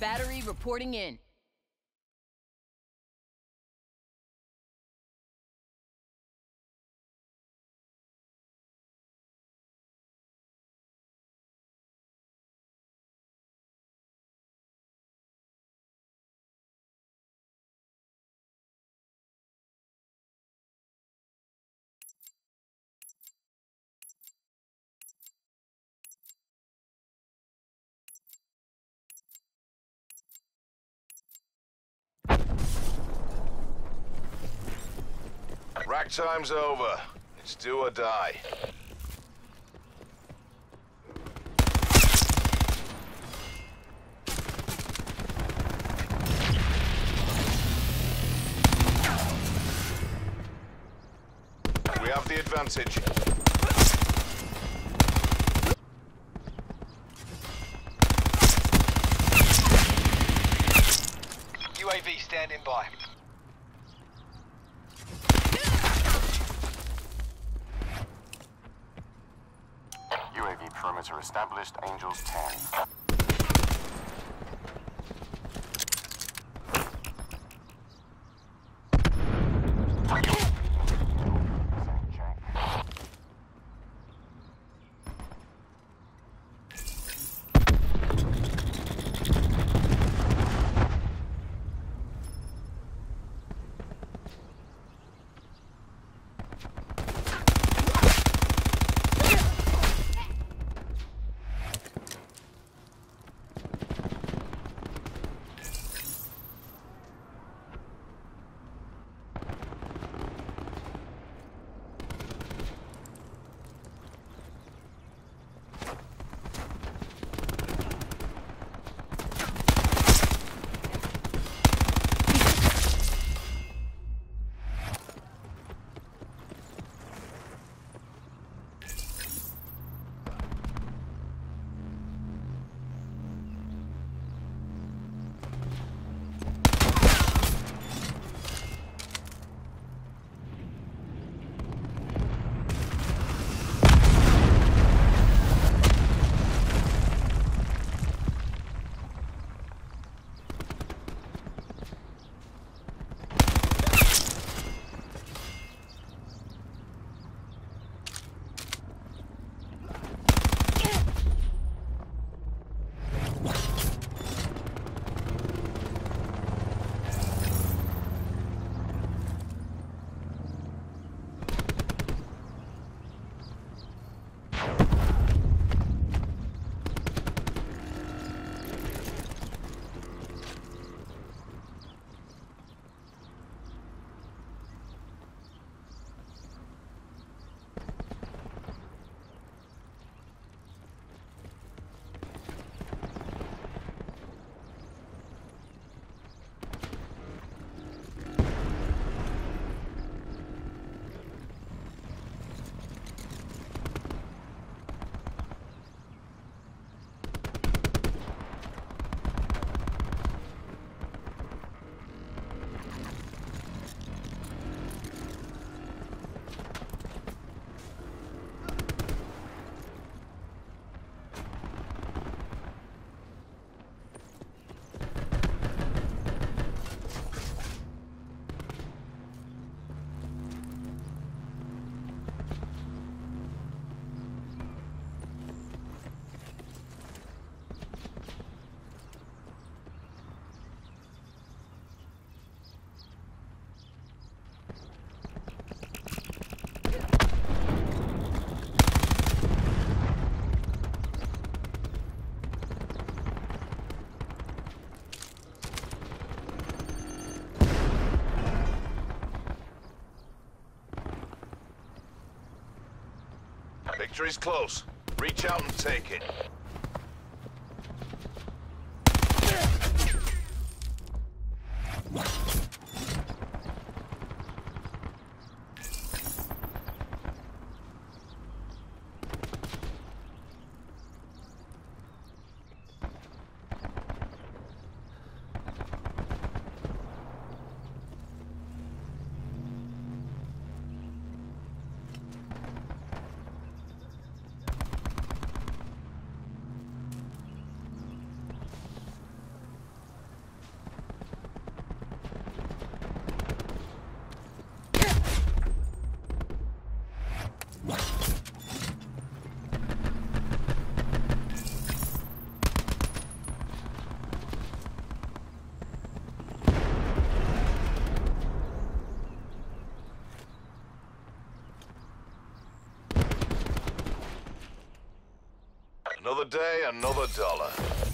Battery reporting in. Rack time's over. It's do or die. We have the advantage. UAV standing by. UAV perimeter established, Angels 10. Victory's close. Reach out and take it. Another day, another dollar.